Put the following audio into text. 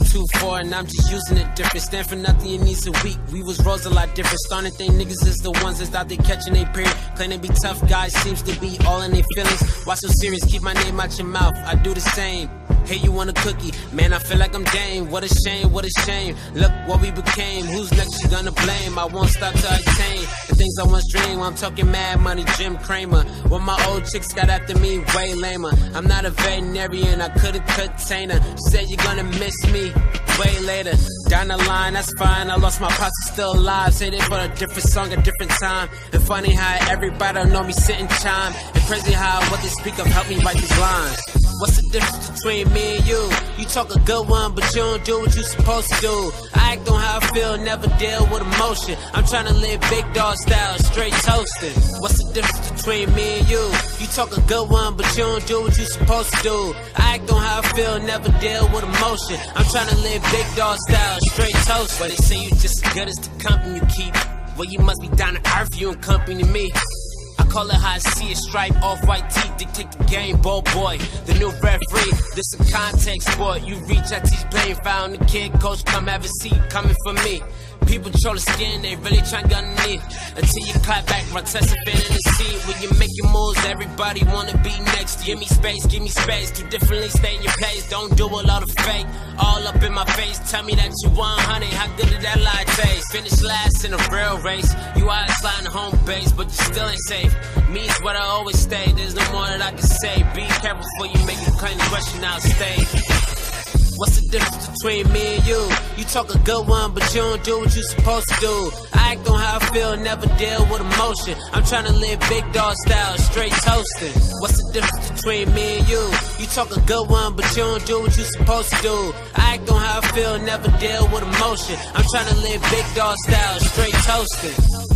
two four and I'm just using it different. Stand for nothing, you need some weak. We was rose a lot different. Starting to think niggas is the ones that's out there catching their period. Claim to be tough guys, seems to be all in their feelings. Why so serious? Keep my name out your mouth. I do the same. Hey, you want a cookie? Man, I feel like I'm Dame. What a shame, what a shame. Look what we became. Who's next you gonna blame? I won't stop till I the things I once dreamed. I'm talking mad money, Jim Cramer. When my old chicks got after me, way lamer. I'm not a veterinarian, I couldn't contain her. She said you're gonna miss me way later. Down the line, that's fine. I lost my posse, still alive. Say they for a different song, a different time. And funny how everybody know me sitting chime. And crazy how what they speak of help me write these lines. What's the difference between me and you? You talk a good one, but you don't do what you supposed to do. I act on how I feel, never deal with emotion. I'm trying to live big dog style, straight toasting. What's the difference between me and you? You talk a good one, but you don't do what you supposed to do. I act on how I feel, never deal with emotion. I'm trying to live big dog style, straight toasting. But they say you just as good as the company you keep. Well, you must be down to earth, you accompany me. It how I see it, stripe off white teeth, dictate the game, ball boy. The new referee, this a contact sport. You reach, I teach playing, found the kid, coach, come have a seat, coming for me. People troll the skin, they really trying to underneath. Until you clap back, my test fit in the seat. When you make your moves, everybody wanna be next. Give me space, give me space. Do differently, stay in your place. Don't do a lot of fake. All up in my face, tell me that you want honey. How good did in a real race. You out sliding home base, but you still ain't safe. Me's what I always stay. There's no more that I can say. Be careful before you make a claim question, I'll stay. What's the difference between me and you? You talk a good one, but you don't do what you supposed to do. I act on how I feel, never deal with emotion. I'm trying to live big dog style, straight toasting. What's the difference between me and you? You talk a good one, but you don't do what you supposed to do. I act on how I feel, never deal with emotion. I'm trying to live big dog style, straight toasting.